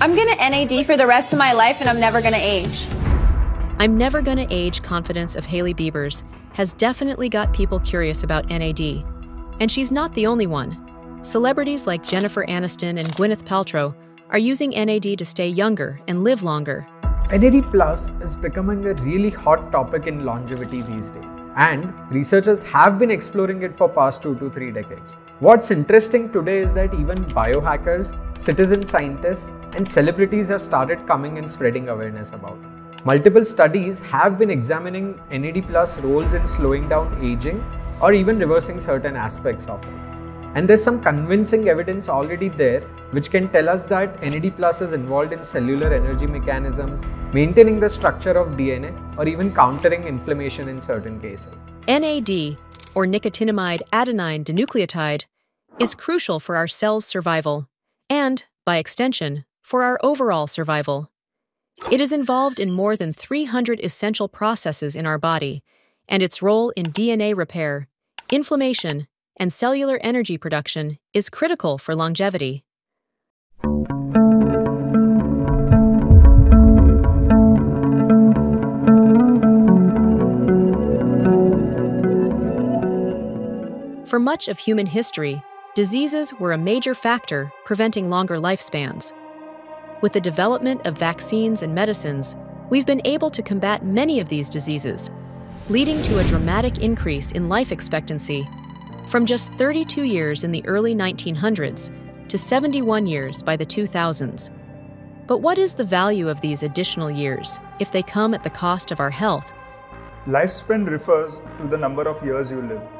I'm gonna NAD for the rest of my life and I'm never gonna age. I'm never gonna age confidence of Hailey Bieber's has definitely got people curious about NAD. And she's not the only one. Celebrities like Jennifer Aniston and Gwyneth Paltrow are using NAD to stay younger and live longer. NAD Plus is becoming a really hot topic in longevity these days, and researchers have been exploring it for past 2 to 3 decades. What's interesting today is that even biohackers, citizen scientists, and celebrities have started coming and spreading awareness about. Multiple studies have been examining NAD Plus roles in slowing down aging or even reversing certain aspects of it. And there's some convincing evidence already there which can tell us that NAD plus is involved in cellular energy mechanisms, maintaining the structure of DNA, or even countering inflammation in certain cases. NAD, or nicotinamide adenine dinucleotide, is crucial for our cells' survival and, by extension, for our overall survival. It is involved in more than 300 essential processes in our body, and its role in DNA repair, inflammation, and cellular energy production is critical for longevity. For much of human history, diseases were a major factor preventing longer lifespans. With the development of vaccines and medicines, we've been able to combat many of these diseases, leading to a dramatic increase in life expectancy from just 32 years in the early 1900s to 71 years by the 2000s. But what is the value of these additional years if they come at the cost of our health? Lifespan refers to the number of years you live.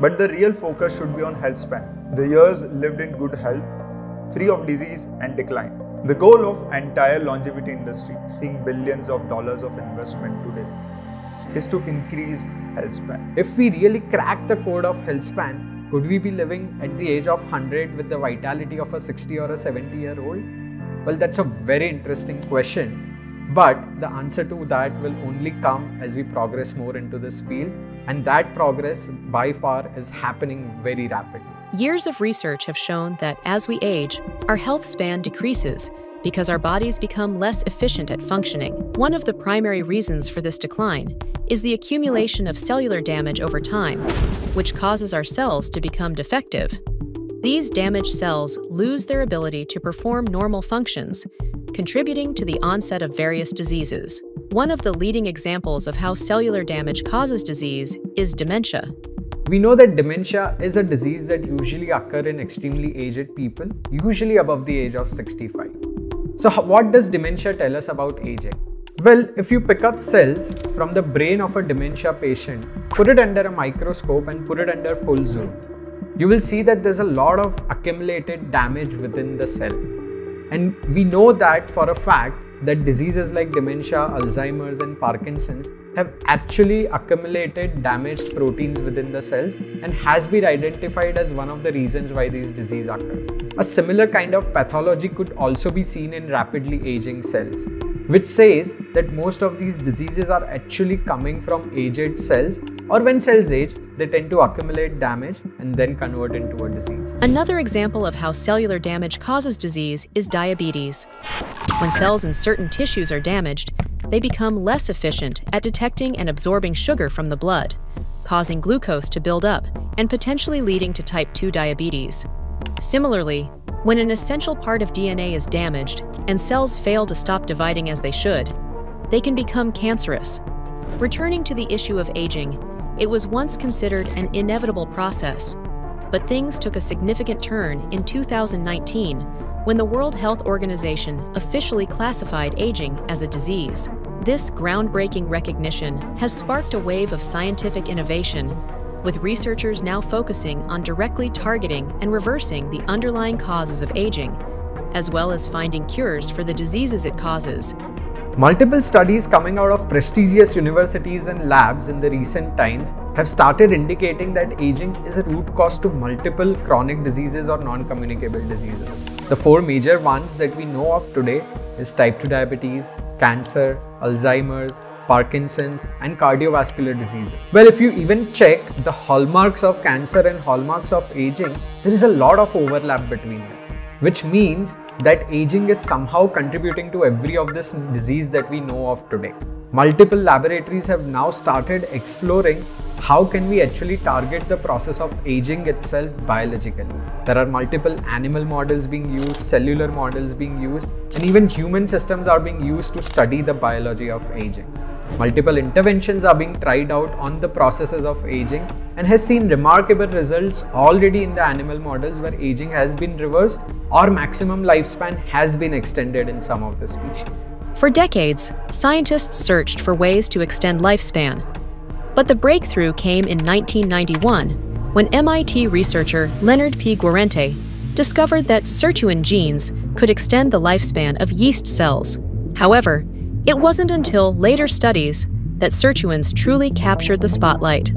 But the real focus should be on health span, the years lived in good health, free of disease and decline. The goal of entire longevity industry, seeing billions of dollars of investment today, is to increase health span. If we really crack the code of health span, could we be living at the age of 100 with the vitality of a 60 or a 70 year old? Well, that's a very interesting question. But the answer to that will only come as we progress more into this field, and that progress by far is happening very rapidly. Years of research have shown that as we age, our health span decreases because our bodies become less efficient at functioning. One of the primary reasons for this decline is the accumulation of cellular damage over time, which causes our cells to become defective. These damaged cells lose their ability to perform normal functions, contributing to the onset of various diseases. One of the leading examples of how cellular damage causes disease is dementia. We know that dementia is a disease that usually occur in extremely aged people, usually above the age of 65. So what does dementia tell us about aging? Well, if you pick up cells from the brain of a dementia patient, put it under a microscope and put it under full zoom, you will see that there's a lot of accumulated damage within the cell. And we know that for a fact that diseases like dementia, Alzheimer's, and Parkinson's have actually accumulated damaged proteins within the cells and has been identified as one of the reasons why these disease occurs. A similar kind of pathology could also be seen in rapidly aging cells, which says that most of these diseases are actually coming from aged cells or when cells age, they tend to accumulate damage and then convert into a disease. Another example of how cellular damage causes disease is diabetes. When cells in certain tissues are damaged, they become less efficient at detecting and absorbing sugar from the blood, causing glucose to build up and potentially leading to type 2 diabetes. Similarly, when an essential part of DNA is damaged and cells fail to stop dividing as they should, they can become cancerous. Returning to the issue of aging, it was once considered an inevitable process, but things took a significant turn in 2019 when the World Health Organization officially classified aging as a disease. This groundbreaking recognition has sparked a wave of scientific innovation, with researchers now focusing on directly targeting and reversing the underlying causes of aging, as well as finding cures for the diseases it causes, Multiple studies coming out of prestigious universities and labs in the recent times have started indicating that aging is a root cause to multiple chronic diseases or non-communicable diseases. The four major ones that we know of today is type 2 diabetes, cancer, Alzheimer's, Parkinson's and cardiovascular diseases. Well, if you even check the hallmarks of cancer and hallmarks of aging, there is a lot of overlap between them. which means that aging is somehow contributing to every of this disease that we know of today. Multiple laboratories have now started exploring how can we actually target the process of aging itself biologically. There are multiple animal models being used, cellular models being used, and even human systems are being used to study the biology of aging. Multiple interventions are being tried out on the processes of aging and has seen remarkable results already in the animal models where aging has been reversed or maximum lifespan has been extended in some of the species. For decades, scientists searched for ways to extend lifespan. But the breakthrough came in 1991 when MIT researcher Leonard P. Guarente discovered that sirtuin genes could extend the lifespan of yeast cells. However, it wasn't until later studies that sirtuins truly captured the spotlight.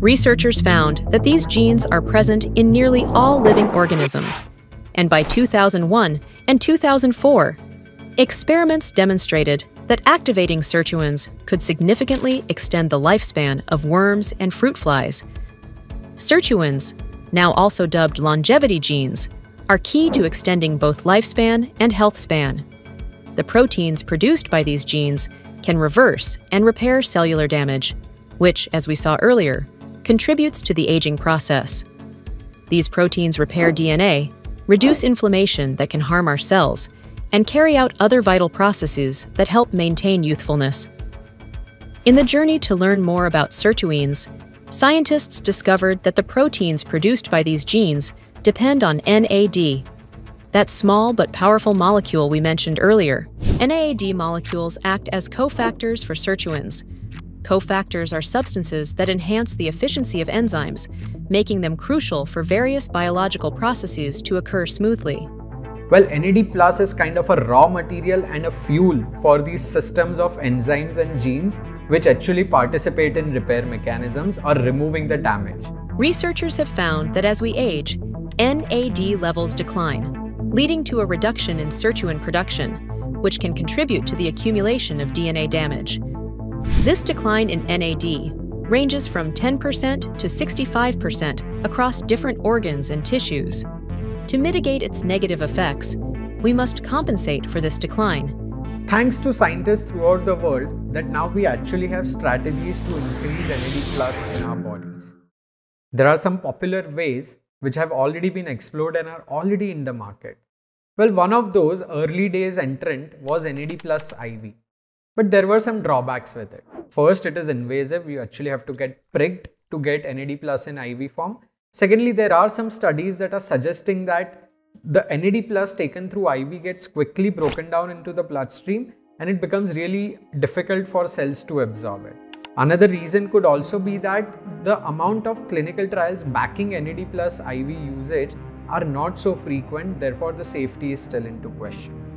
Researchers found that these genes are present in nearly all living organisms, and by 2001 and 2004, experiments demonstrated that activating sirtuins could significantly extend the lifespan of worms and fruit flies. Sirtuins, now also dubbed longevity genes, are key to extending both lifespan and health span the proteins produced by these genes can reverse and repair cellular damage, which, as we saw earlier, contributes to the aging process. These proteins repair DNA, reduce inflammation that can harm our cells, and carry out other vital processes that help maintain youthfulness. In the journey to learn more about sirtuins, scientists discovered that the proteins produced by these genes depend on NAD, that small but powerful molecule we mentioned earlier. NAD molecules act as cofactors for sirtuins. Cofactors are substances that enhance the efficiency of enzymes, making them crucial for various biological processes to occur smoothly. Well, NAD plus is kind of a raw material and a fuel for these systems of enzymes and genes which actually participate in repair mechanisms or removing the damage. Researchers have found that as we age, NAD levels decline, leading to a reduction in sirtuin production, which can contribute to the accumulation of DNA damage. This decline in NAD ranges from 10% to 65% across different organs and tissues. To mitigate its negative effects, we must compensate for this decline. Thanks to scientists throughout the world that now we actually have strategies to increase NAD plus in our bodies. There are some popular ways which have already been explored and are already in the market. Well, one of those early days entrant was NAD plus IV. But there were some drawbacks with it. First, it is invasive. You actually have to get pricked to get NAD plus in IV form. Secondly, there are some studies that are suggesting that the NAD plus taken through IV gets quickly broken down into the bloodstream and it becomes really difficult for cells to absorb it. Another reason could also be that the amount of clinical trials backing NAD plus IV usage are not so frequent, therefore, the safety is still into question.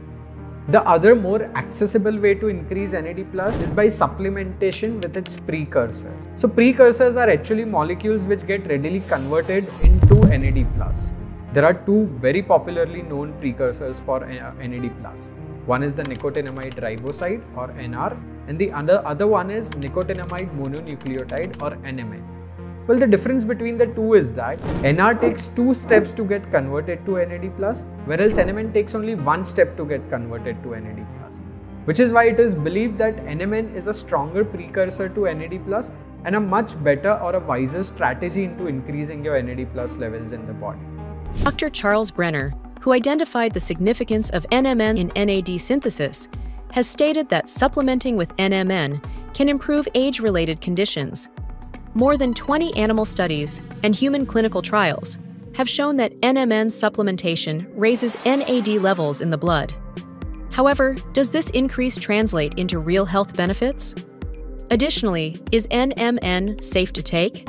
The other more accessible way to increase NAD plus is by supplementation with its precursors. So precursors are actually molecules which get readily converted into NAD plus. There are two very popularly known precursors for uh, NAD plus. One is the nicotinamide riboside or NR and the other, other one is nicotinamide mononucleotide or NMN. Well, the difference between the two is that NR takes two steps to get converted to NAD+, whereas NMN takes only one step to get converted to NAD+. Which is why it is believed that NMN is a stronger precursor to NAD+, and a much better or a wiser strategy into increasing your NAD+ levels in the body. Dr. Charles Brenner, who identified the significance of NMN in NAD synthesis, has stated that supplementing with NMN can improve age related conditions. More than 20 animal studies and human clinical trials have shown that NMN supplementation raises NAD levels in the blood. However, does this increase translate into real health benefits? Additionally, is NMN safe to take?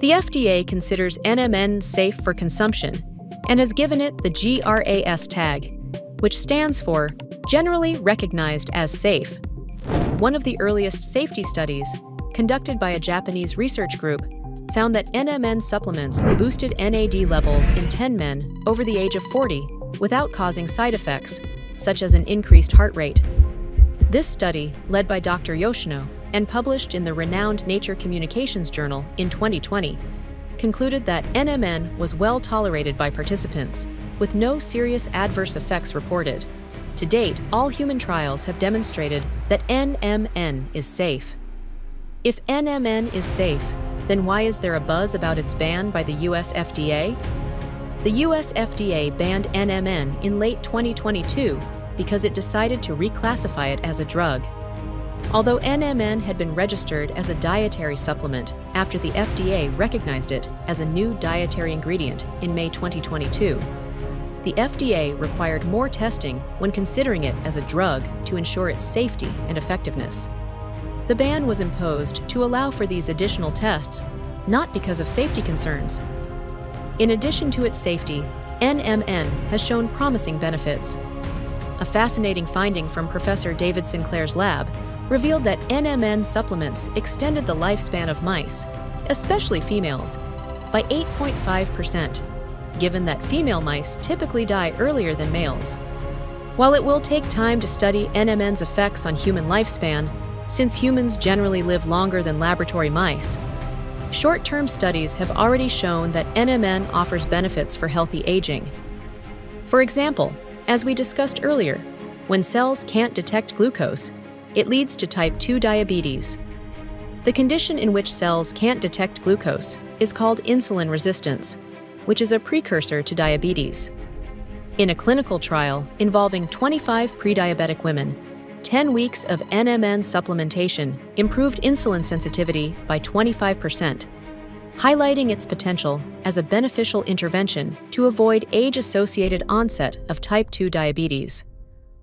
The FDA considers NMN safe for consumption and has given it the GRAS tag, which stands for generally recognized as safe. One of the earliest safety studies, conducted by a Japanese research group, found that NMN supplements boosted NAD levels in 10 men over the age of 40 without causing side effects, such as an increased heart rate. This study, led by Dr. Yoshino and published in the renowned Nature Communications Journal in 2020, concluded that NMN was well tolerated by participants with no serious adverse effects reported. To date, all human trials have demonstrated that NMN is safe. If NMN is safe, then why is there a buzz about its ban by the US FDA? The US FDA banned NMN in late 2022 because it decided to reclassify it as a drug. Although NMN had been registered as a dietary supplement after the FDA recognized it as a new dietary ingredient in May 2022, the FDA required more testing when considering it as a drug to ensure its safety and effectiveness. The ban was imposed to allow for these additional tests, not because of safety concerns. In addition to its safety, NMN has shown promising benefits. A fascinating finding from Professor David Sinclair's lab revealed that NMN supplements extended the lifespan of mice, especially females, by 8.5%, given that female mice typically die earlier than males. While it will take time to study NMN's effects on human lifespan, since humans generally live longer than laboratory mice, short term studies have already shown that NMN offers benefits for healthy aging. For example, as we discussed earlier, when cells can't detect glucose, it leads to type 2 diabetes. The condition in which cells can't detect glucose is called insulin resistance, which is a precursor to diabetes. In a clinical trial involving 25 prediabetic women, 10 weeks of NMN supplementation improved insulin sensitivity by 25%, highlighting its potential as a beneficial intervention to avoid age associated onset of type 2 diabetes.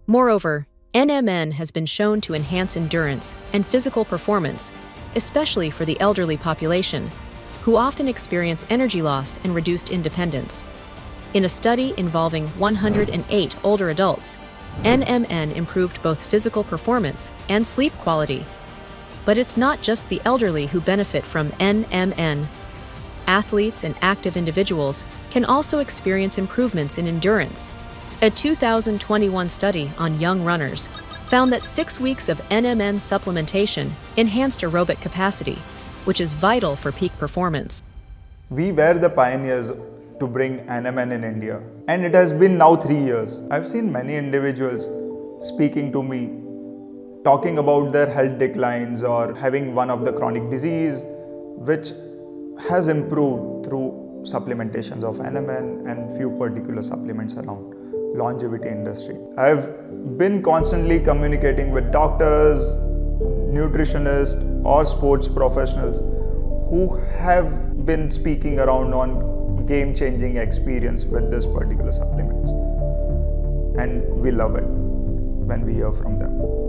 Moreover, NMN has been shown to enhance endurance and physical performance, especially for the elderly population, who often experience energy loss and reduced independence. In a study involving 108 older adults, NMN improved both physical performance and sleep quality. But it's not just the elderly who benefit from NMN. Athletes and active individuals can also experience improvements in endurance, a 2021 study on young runners found that six weeks of NMN supplementation enhanced aerobic capacity, which is vital for peak performance. We were the pioneers to bring NMN in India, and it has been now three years. I've seen many individuals speaking to me, talking about their health declines or having one of the chronic disease, which has improved through supplementations of NMN and few particular supplements around longevity industry. I've been constantly communicating with doctors, nutritionists, or sports professionals who have been speaking around on game changing experience with this particular supplement And we love it when we hear from them.